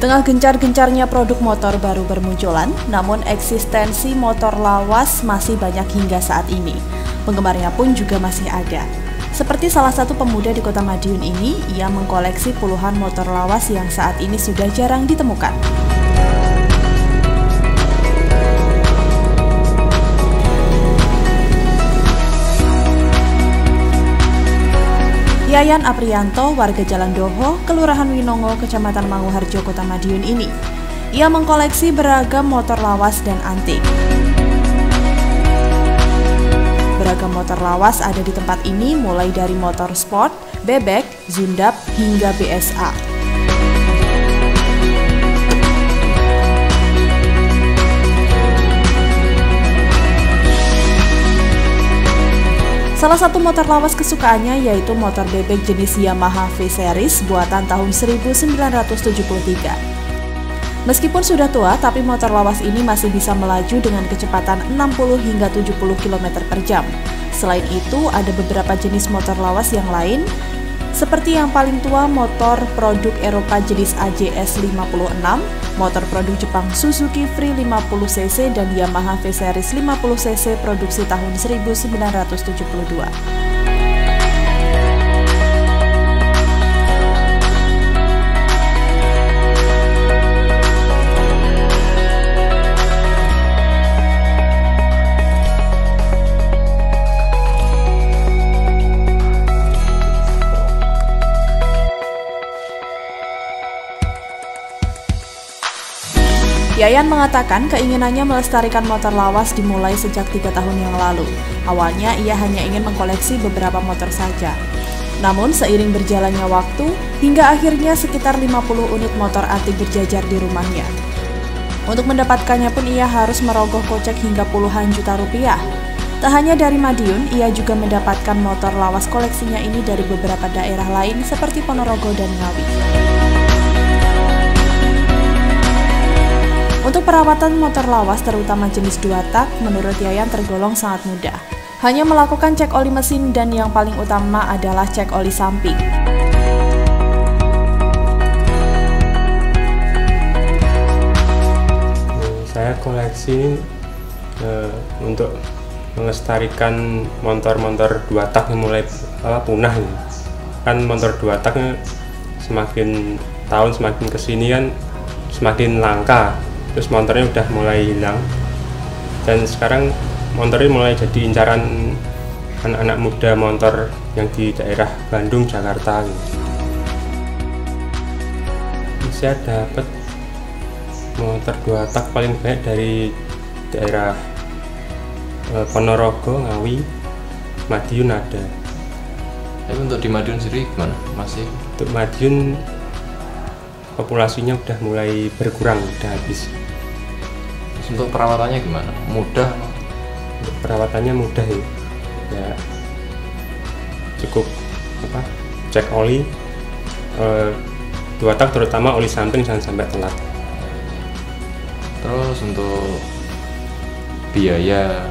tengah gencar-gencarnya produk motor baru bermunculan, namun eksistensi motor lawas masih banyak hingga saat ini. Penggemarnya pun juga masih ada. Seperti salah satu pemuda di kota Madiun ini, ia mengkoleksi puluhan motor lawas yang saat ini sudah jarang ditemukan. Yayan Aprianto, warga Jalan Doho, Kelurahan Winongo, Kecamatan Manguharjo, Kota Madiun ini. Ia mengkoleksi beragam motor lawas dan antik. Beragam motor lawas ada di tempat ini mulai dari motor sport, bebek, zundap, hingga BSA. Salah satu motor lawas kesukaannya yaitu motor bebek jenis Yamaha V-Series buatan tahun 1973. Meskipun sudah tua, tapi motor lawas ini masih bisa melaju dengan kecepatan 60 hingga 70 km per jam. Selain itu, ada beberapa jenis motor lawas yang lain, seperti yang paling tua motor produk Eropa jenis AJS 56, motor produk Jepang Suzuki Free 50cc dan Yamaha V-Series 50cc produksi tahun 1972. Yayan mengatakan keinginannya melestarikan motor lawas dimulai sejak tiga tahun yang lalu. Awalnya ia hanya ingin mengkoleksi beberapa motor saja. Namun seiring berjalannya waktu, hingga akhirnya sekitar 50 unit motor antik berjajar di rumahnya. Untuk mendapatkannya pun ia harus merogoh kocek hingga puluhan juta rupiah. Tak hanya dari Madiun, ia juga mendapatkan motor lawas koleksinya ini dari beberapa daerah lain seperti Ponorogo dan Ngawi. Untuk perawatan motor lawas terutama jenis dua tak, menurut Yayan tergolong sangat mudah. Hanya melakukan cek oli mesin dan yang paling utama adalah cek oli samping. Saya koleksi uh, untuk melestarikan motor-motor dua tak yang mulai apa, punah ini. Kan motor dua tak semakin tahun semakin ke sini kan semakin langka terus motornya udah mulai hilang dan sekarang motornya mulai jadi incaran anak-anak muda motor yang di daerah Bandung, Jakarta saya dapat motor dua tak paling baik dari daerah eh, Ponorogo, Ngawi, Madiun ada tapi untuk di Madiun sendiri gimana? masih? untuk Madiun populasinya udah mulai berkurang, udah habis. Untuk perawatannya gimana? Mudah? Untuk perawatannya mudah ya. Ya cukup apa cek oli e, dua tak terutama oli samping jangan sampai telat. Terus untuk biaya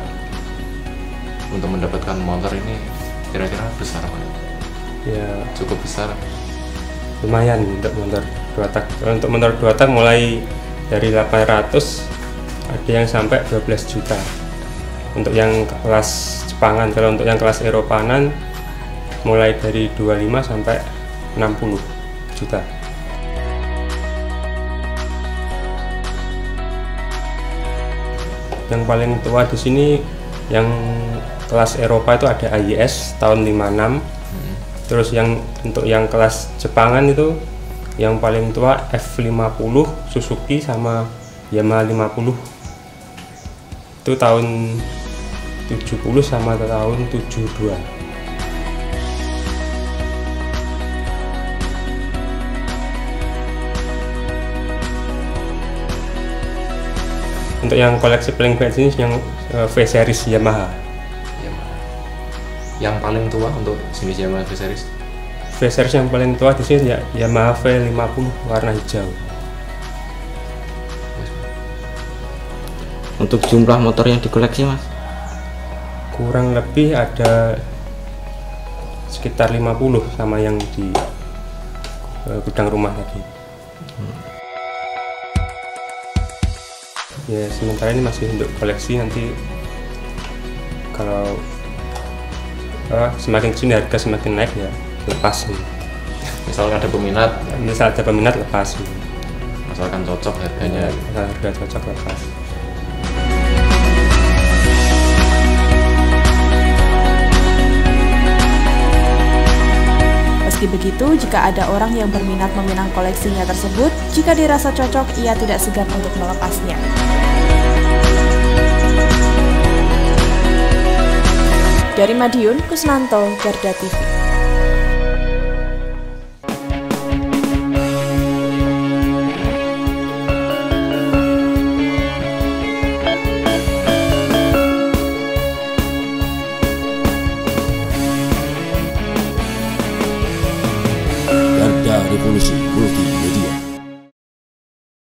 untuk mendapatkan motor ini kira-kira besar apa? ya. Cukup besar? Lumayan untuk motor dua tak untuk motor dua tak mulai dari 800 ada yang sampai 12 juta. Untuk yang kelas Jepangan kalau untuk yang kelas Eropanan mulai dari 25 sampai 60 juta. Yang paling tua di sini yang kelas Eropa itu ada AIS tahun 56 hmm. terus yang untuk yang kelas Jepangan itu yang paling tua F50 Suzuki sama Yamaha 50 itu tahun 70 sama tahun 72 untuk yang koleksi paling jenis yang uh, V series Yamaha. Yamaha. Yang paling tua untuk jenis Yamaha V series? Series yang paling tua di sini ya Yamaha V50 warna hijau. untuk jumlah motor yang dikoleksi mas kurang lebih ada sekitar 50 sama yang di uh, gudang rumah tadi hmm. ya sementara ini masih untuk koleksi nanti kalau uh, semakin ke sini harga semakin naik ya lepas. Misalkan ada peminat. Misal ada peminat lepas. Asalkan cocok harganya. Ya, harga cocok lepas. Meski begitu, jika ada orang yang berminat meminang koleksinya tersebut, jika dirasa cocok, ia tidak segan untuk melepasnya. Dari Madiun, Kusnanto, Garda TV.